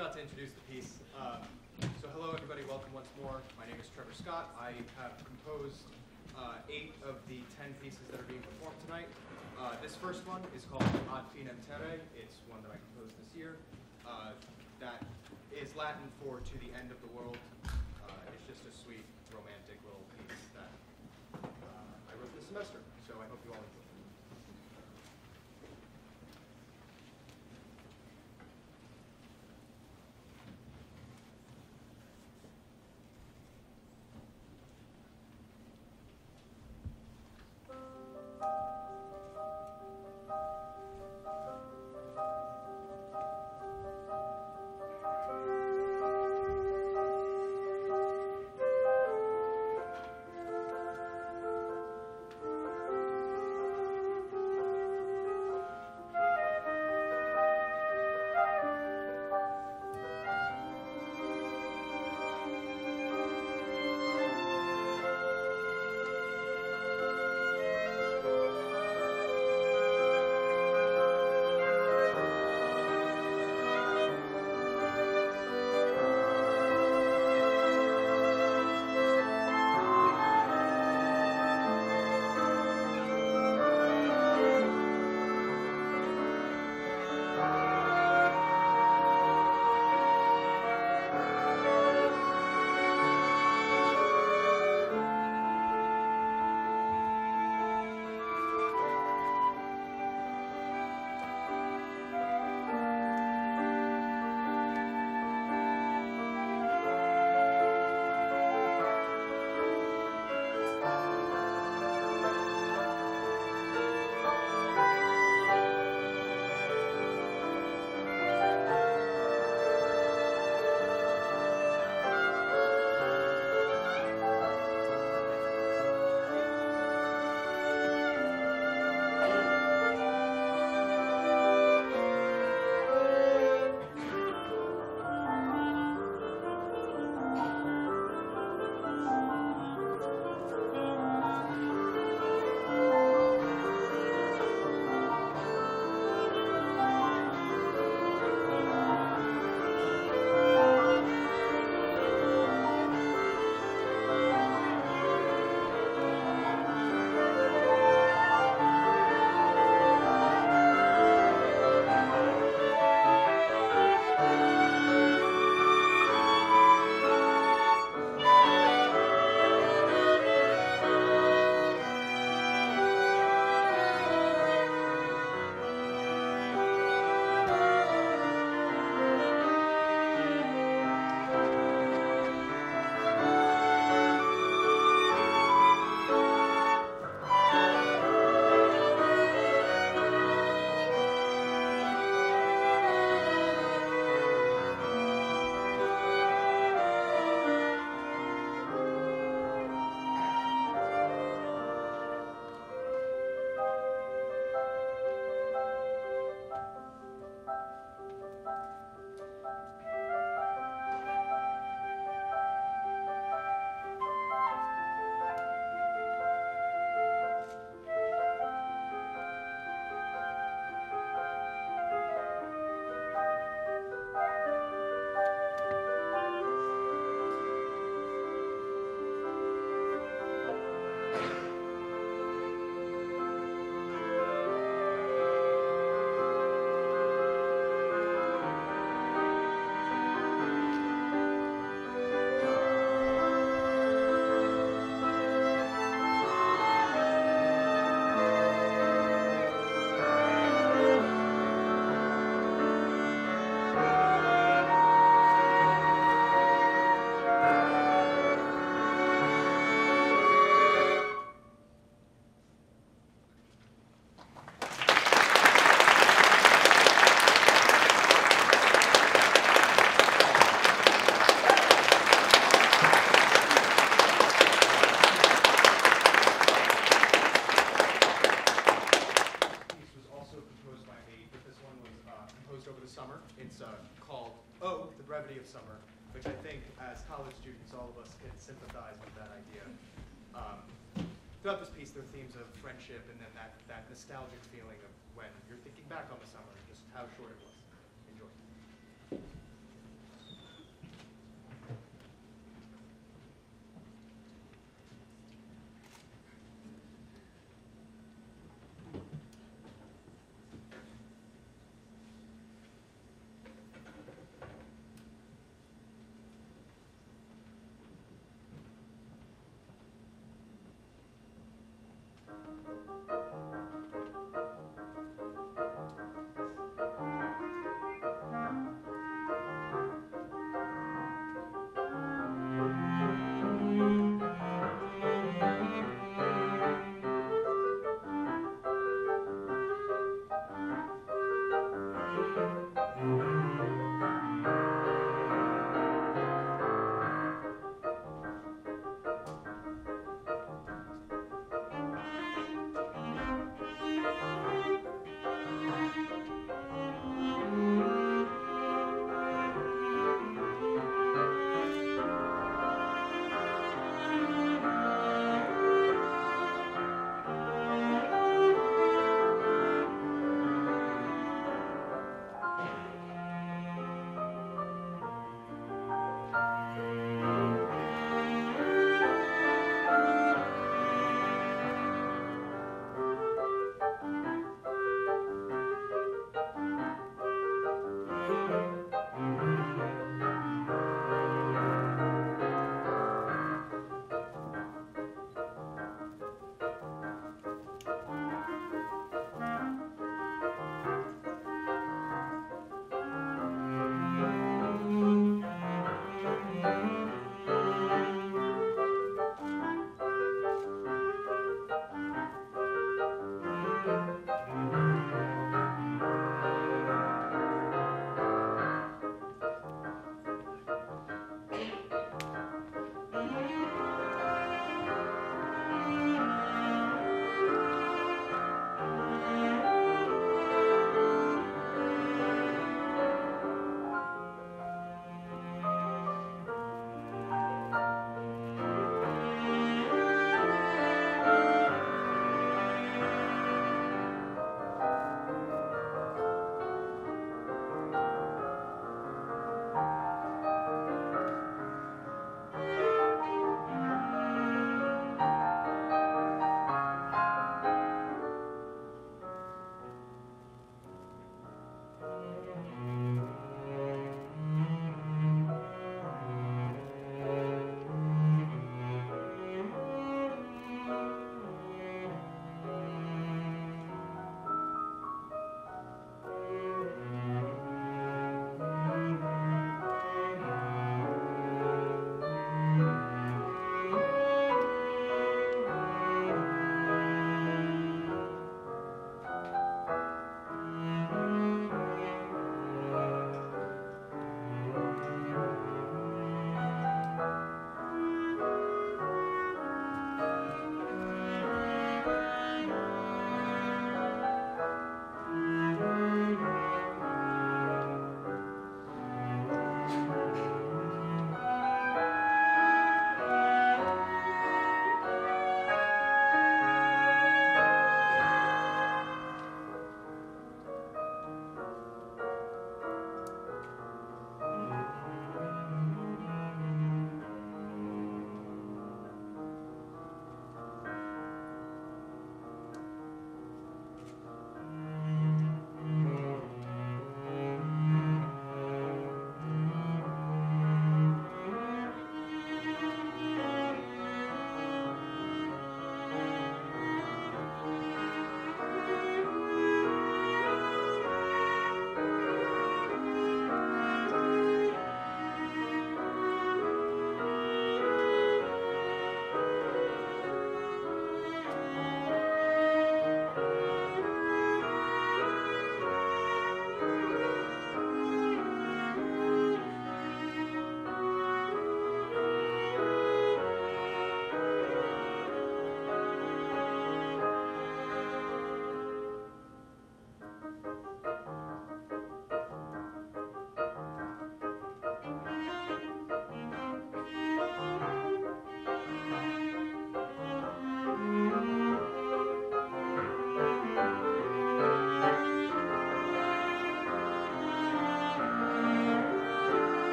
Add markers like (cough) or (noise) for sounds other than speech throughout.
Forgot to introduce the piece. Uh, so hello, everybody. Welcome once more. My name is Trevor Scott. I have composed uh, eight of the ten pieces that are being performed tonight. Uh, this first one is called Ad Finem Terrae. It's one that I composed this year. Uh, that is Latin for "to the end of the world."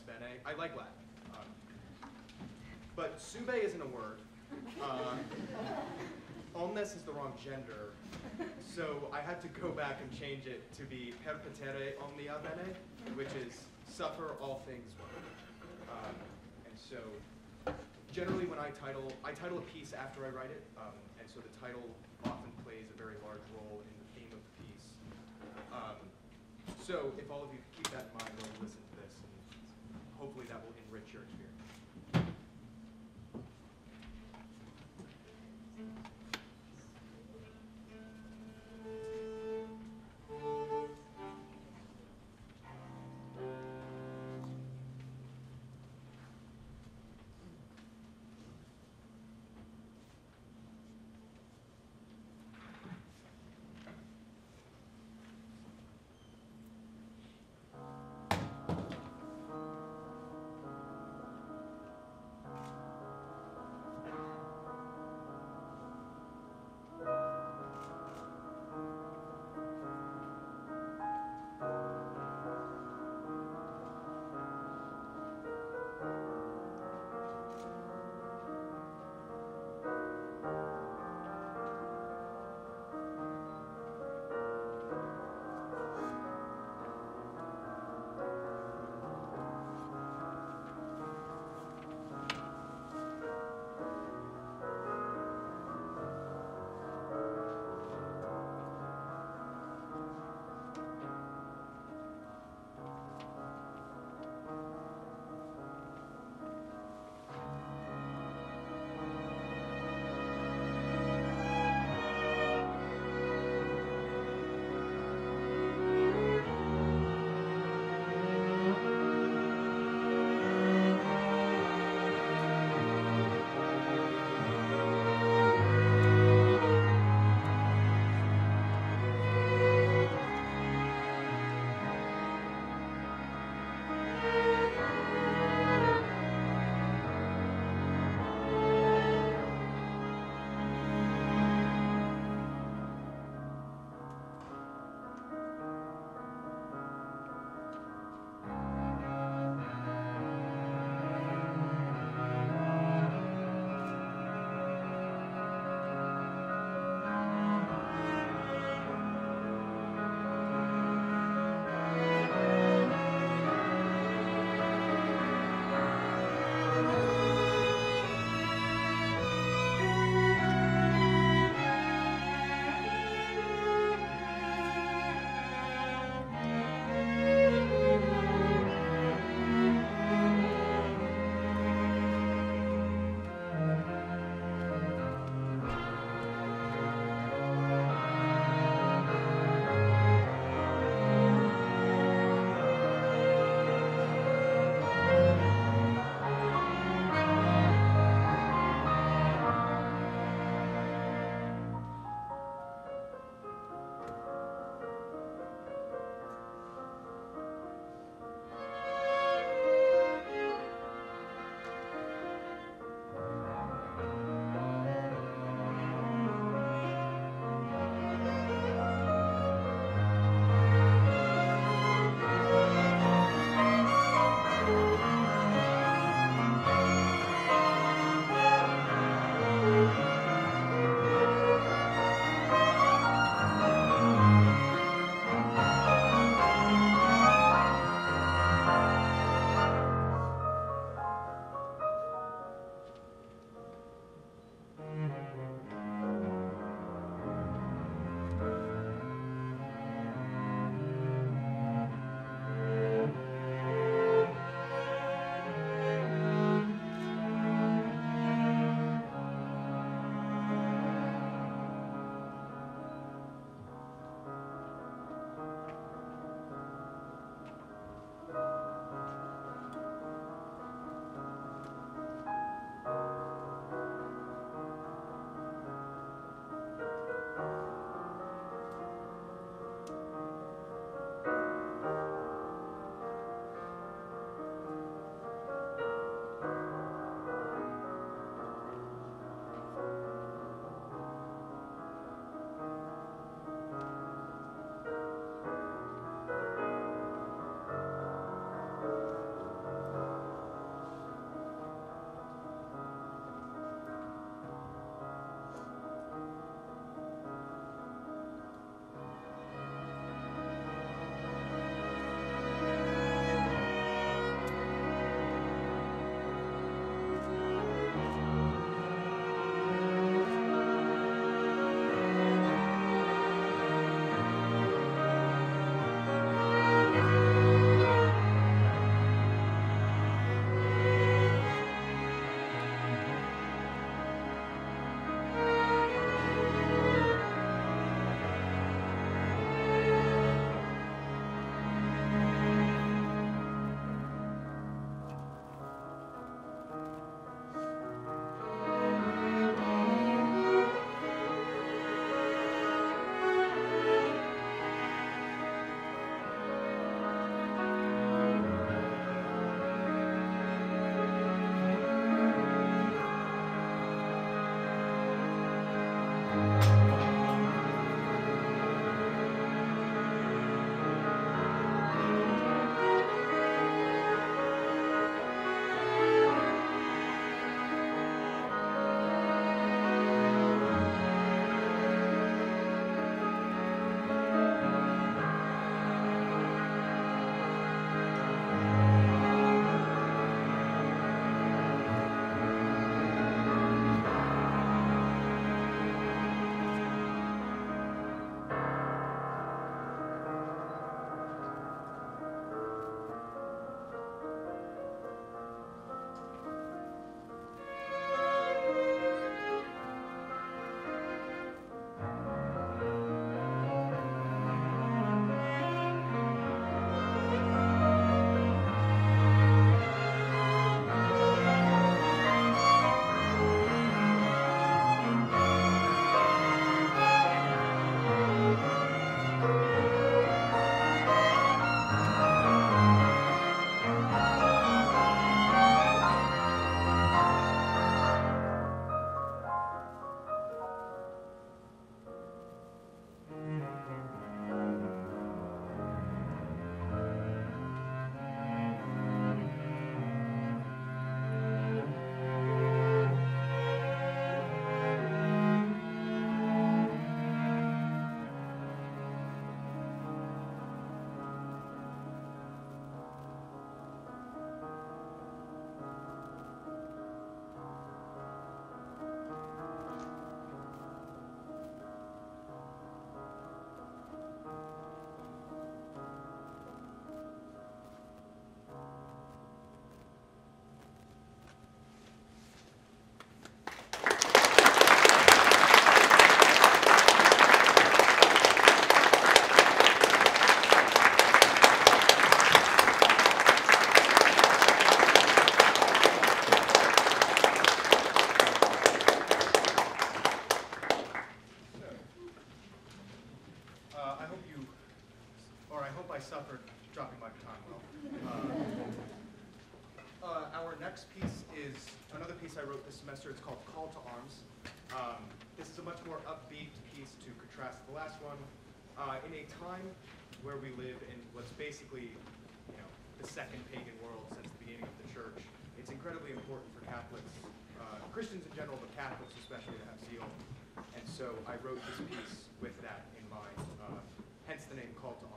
Bene. I like Latin. Um, but sube isn't a word. Uh, omnes is the wrong gender. So I had to go back and change it to be perpetere omnia bene, which is suffer all things well. Um, and so generally when I title, I title a piece after I write it, um, and so the title often plays a very large role in the theme of the piece. Um, so if all of you keep that in mind when you listen hopefully that will enrich your next piece is another piece I wrote this semester. It's called Call to Arms. Um, this is a much more upbeat piece to contrast the last one. Uh, in a time where we live in what's basically you know, the second pagan world since the beginning of the church, it's incredibly important for Catholics, uh, Christians in general, but Catholics especially, to have zeal. And so I wrote this piece with that in mind, uh, hence the name Call to Arms.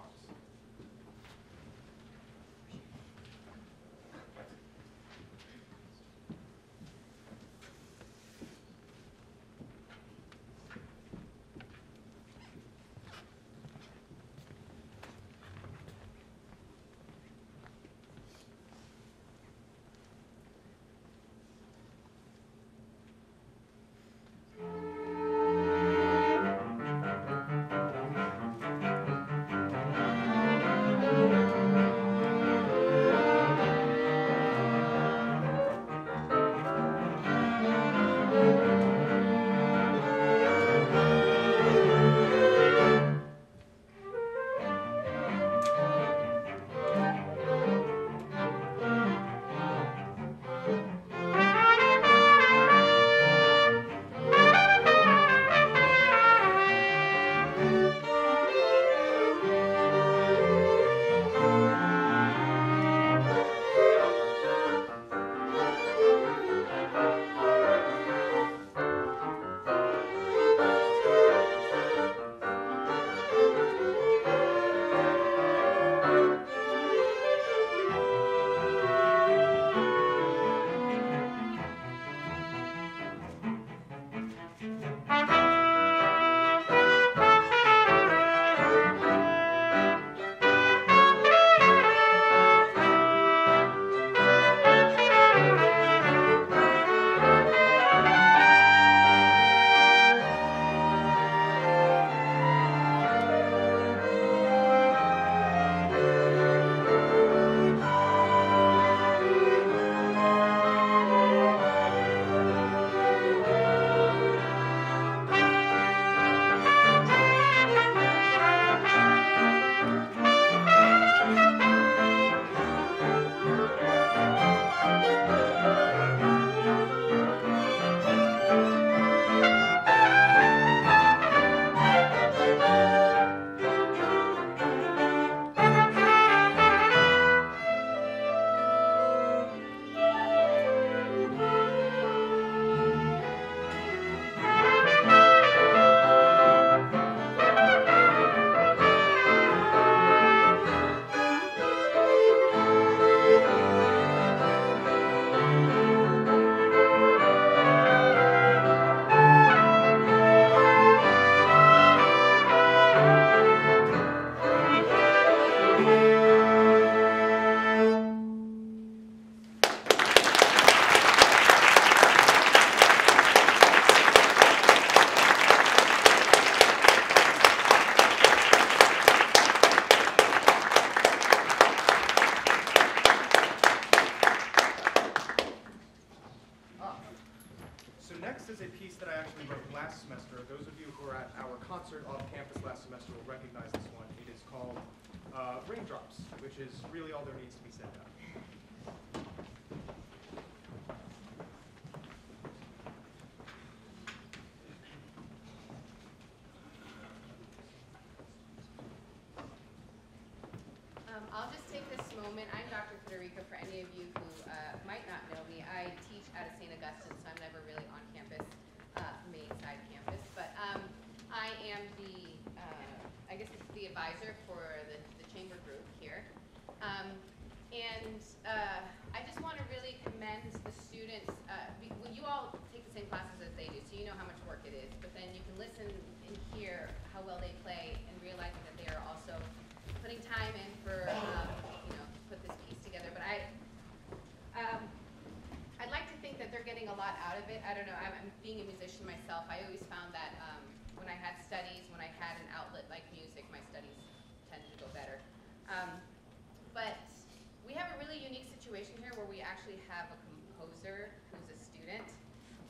actually have a composer who's a student.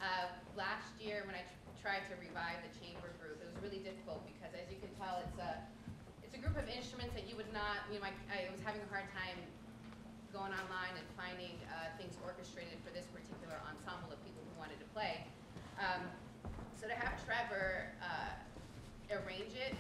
Uh, last year, when I tr tried to revive the chamber group, it was really difficult because, as you can tell, it's a it's a group of instruments that you would not. You know, I, I was having a hard time going online and finding uh, things orchestrated for this particular ensemble of people who wanted to play. Um, so to have Trevor uh, arrange it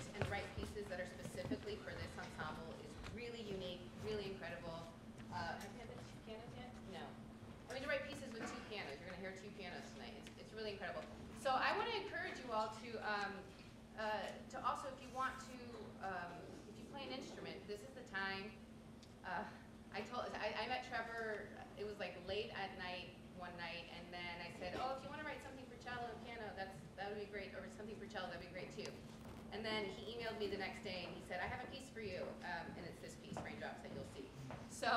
then he emailed me the next day and he said, I have a piece for you, um, and it's this piece, Raindrops, that you'll see. (laughs) So,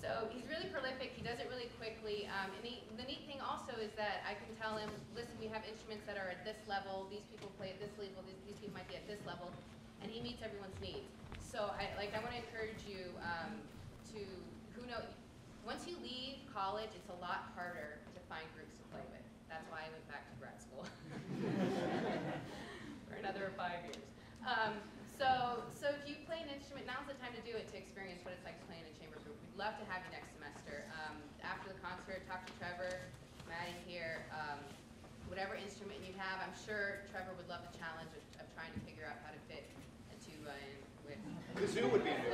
so he's really prolific, he does it really quickly, um, and he, the neat thing also is that I can tell him, listen, we have instruments that are at this level, these people play at this level, these, these people might be at this level, and he meets everyone's needs. So I, like, I wanna encourage you, um, to, who know, once you leave college, it's a lot harder to find groups to play with. That's why I went back to grad school. (laughs) Five years. Um, so, so if you play an instrument, now's the time to do it, to experience what it's like to play in a chamber group. We'd love to have you next semester. Um, after the concert, talk to Trevor, Maddie here, um, whatever instrument you have. I'm sure Trevor would love the challenge of, of trying to figure out how to fit a tuba in with The zoo would be new.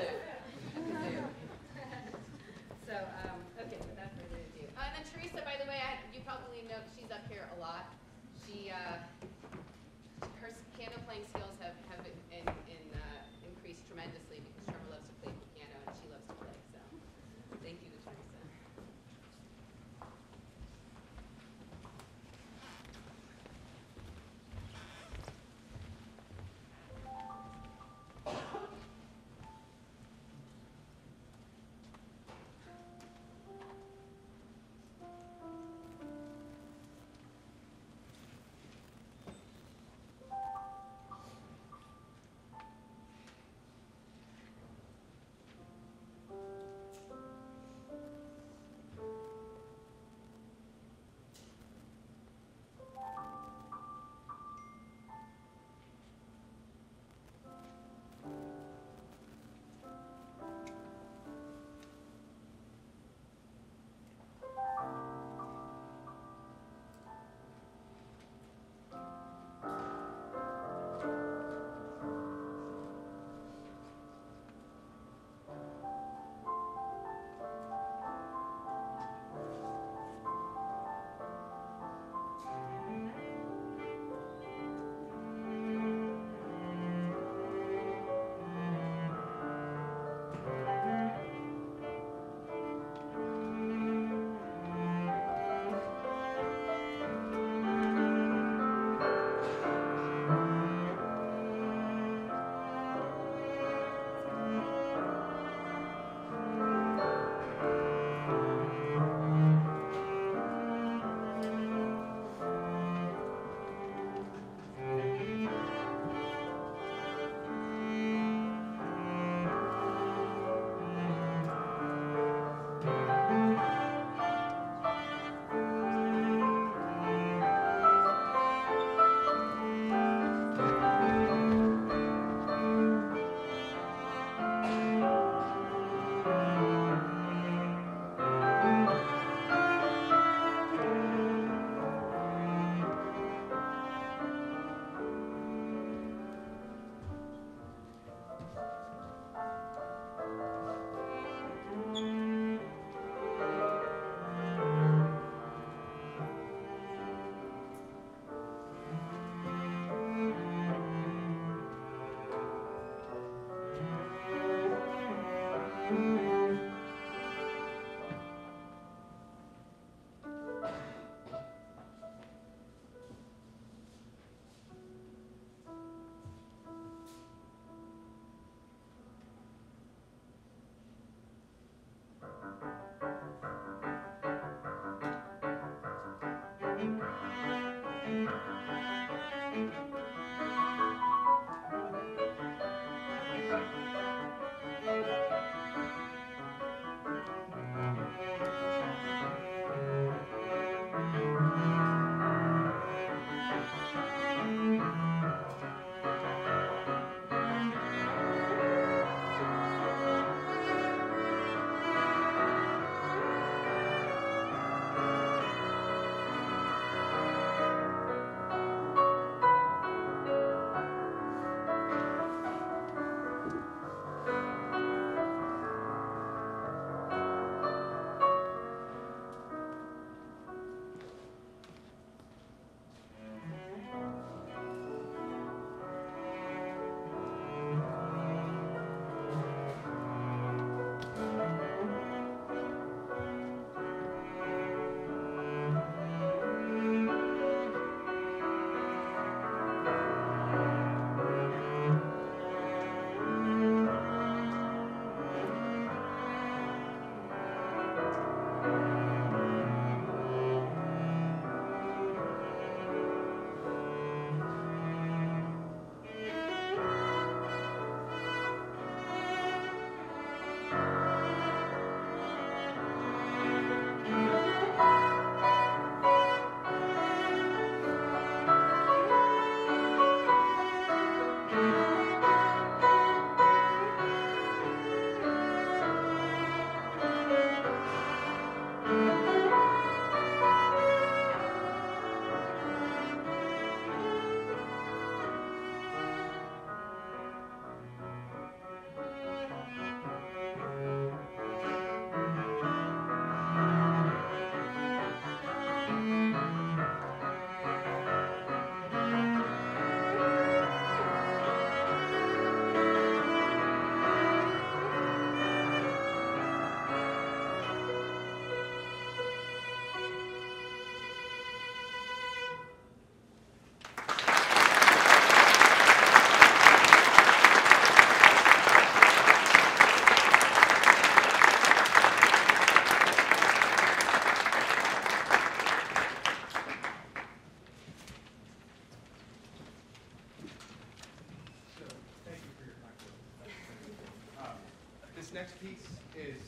Next piece is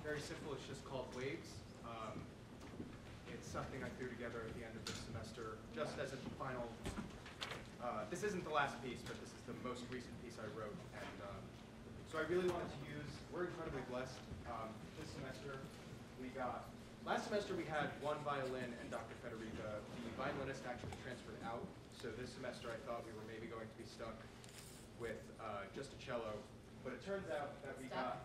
very simple. It's just called Waves. Um, it's something I threw together at the end of this semester, just as a final. Uh, this isn't the last piece, but this is the most recent piece I wrote, and um, so I really wanted to use. We're incredibly blessed. Um, this semester, we got. Last semester we had one violin and Dr. Federica. The violinist actually transferred out, so this semester I thought we were maybe going to be stuck with uh, just a cello, but it turns out that we got.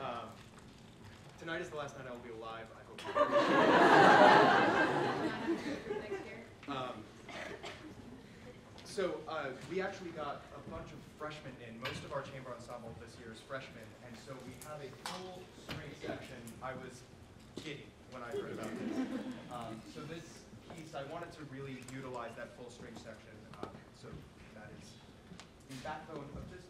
Um, tonight is the last night I will be alive. I hope. Um, so uh, we actually got a bunch of freshmen in. Most of our chamber ensemble this year is freshmen, and so we have a full string section. I was giddy when I heard about this. Um, so this piece, I wanted to really utilize that full string section. So that is the backbone of this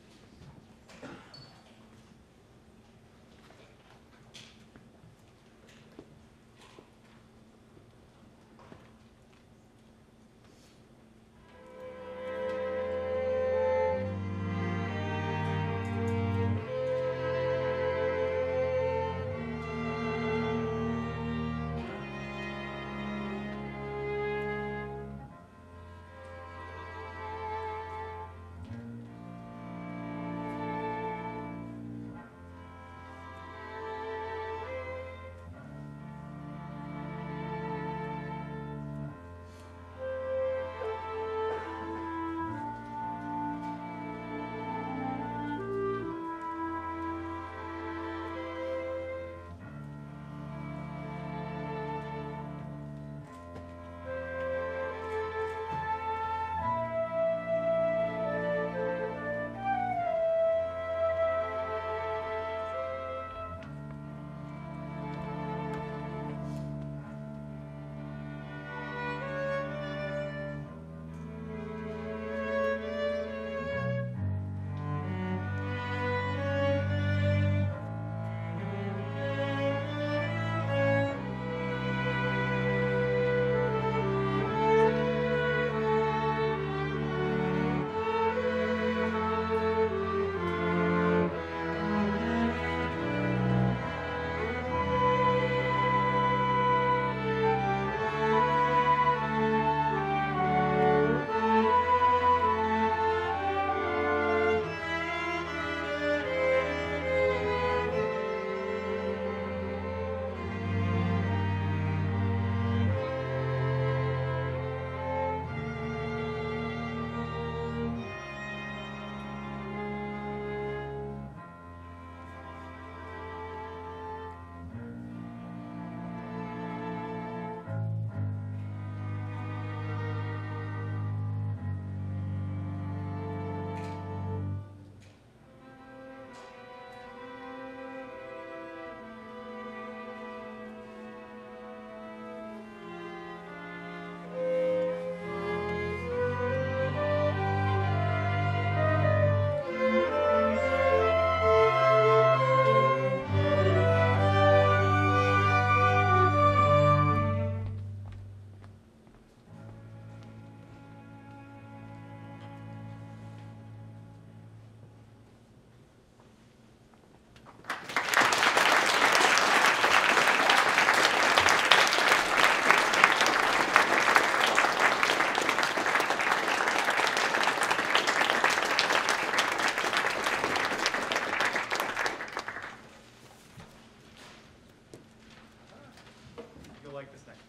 next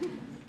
one.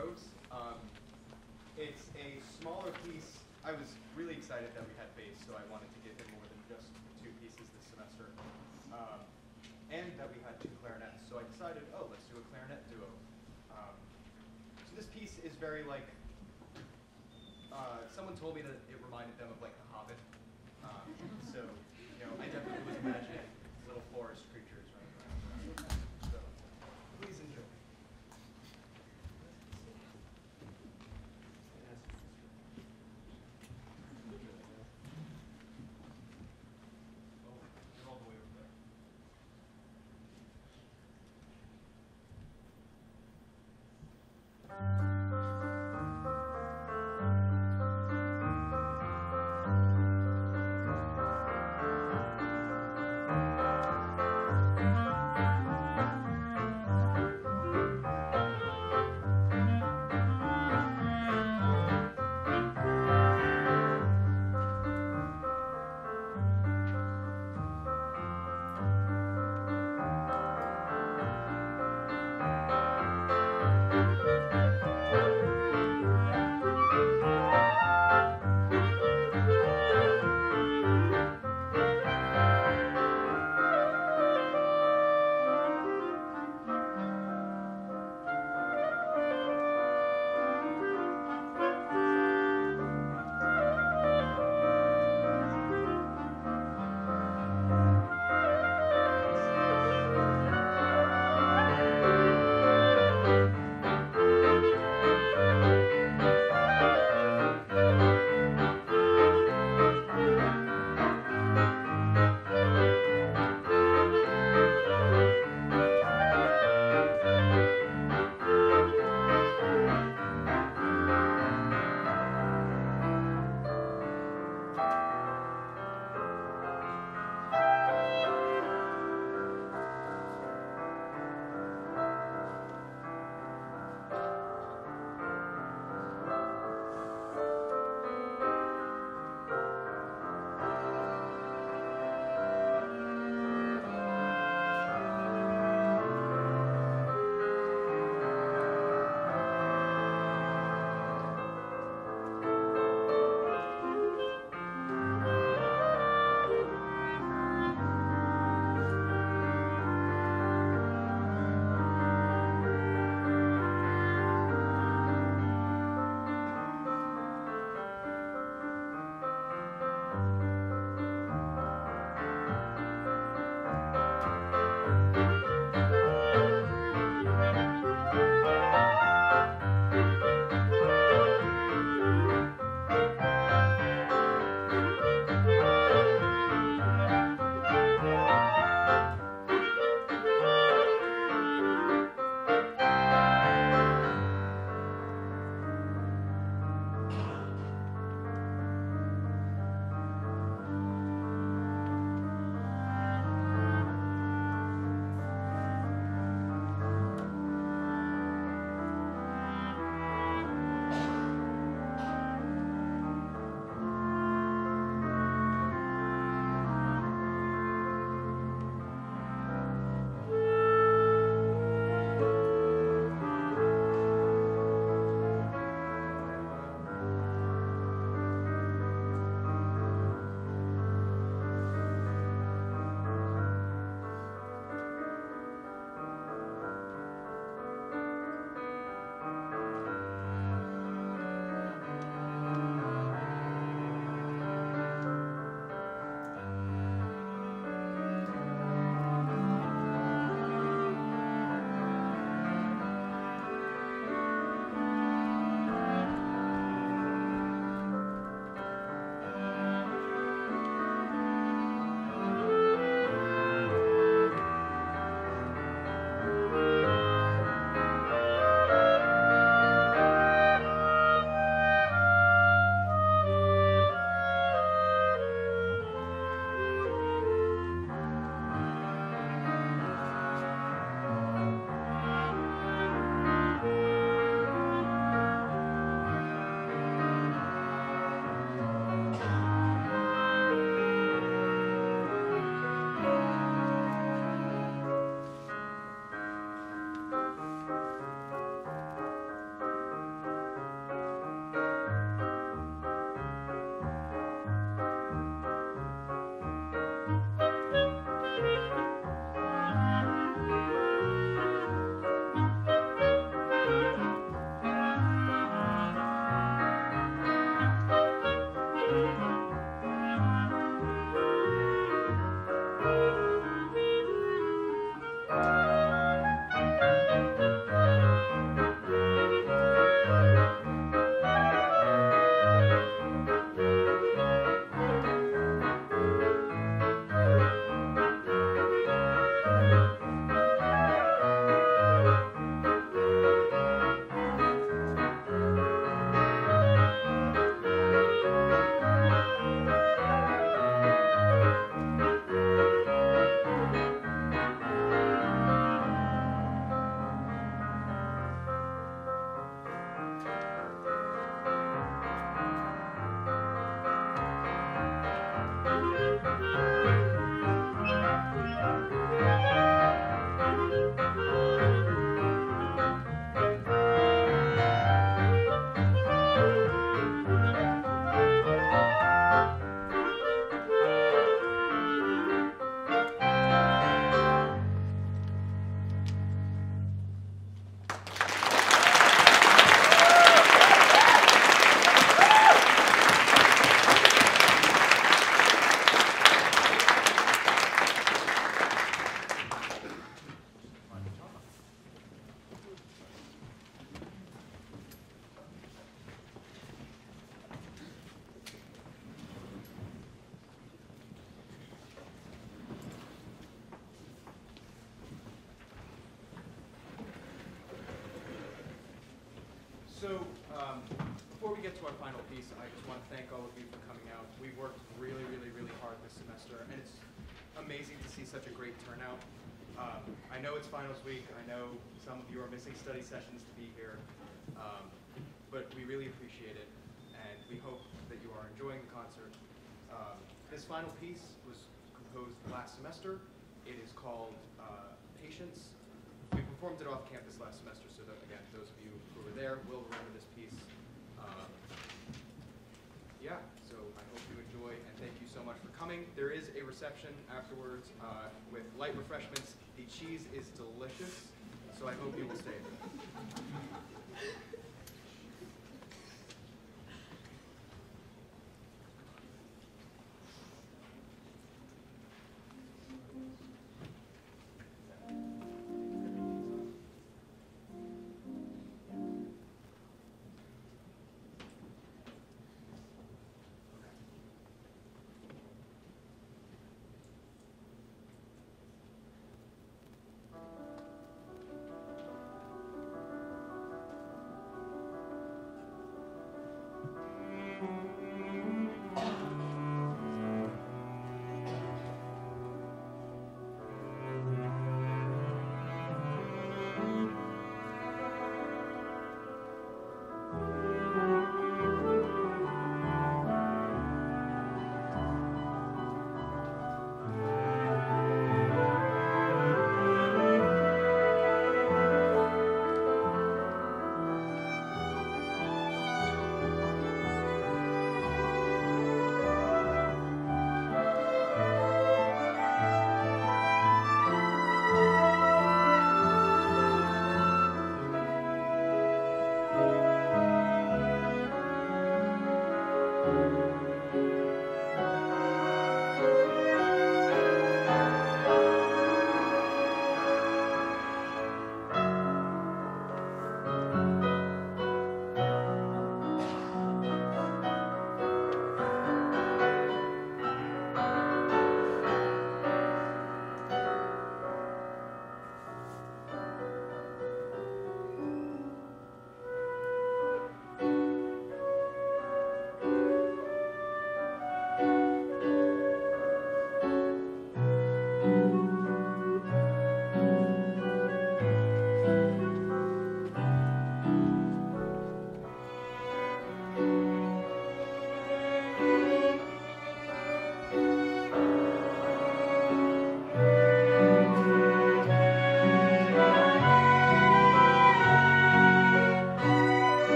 Um, it's a smaller piece. I was really excited that we had bass, so I wanted to give him more than just two pieces this semester. Um, and that we had two clarinets, so I decided, oh, let's do a clarinet duo. Um, so this piece is very like, uh, someone told me that it reminded them of like The Hobbit. Um, so, you know, I definitely was imagining finals week. I know some of you are missing study sessions to be here, um, but we really appreciate it, and we hope that you are enjoying the concert. Um, this final piece was composed last semester. It is called uh, Patience. We performed it off campus last semester, so that, again, those of you who were there will remember this piece. Um, yeah, so I hope you enjoy, and thank you so much for coming. There is a reception afterwards uh, with light refreshments. Cheese is delicious, so I hope you will stay.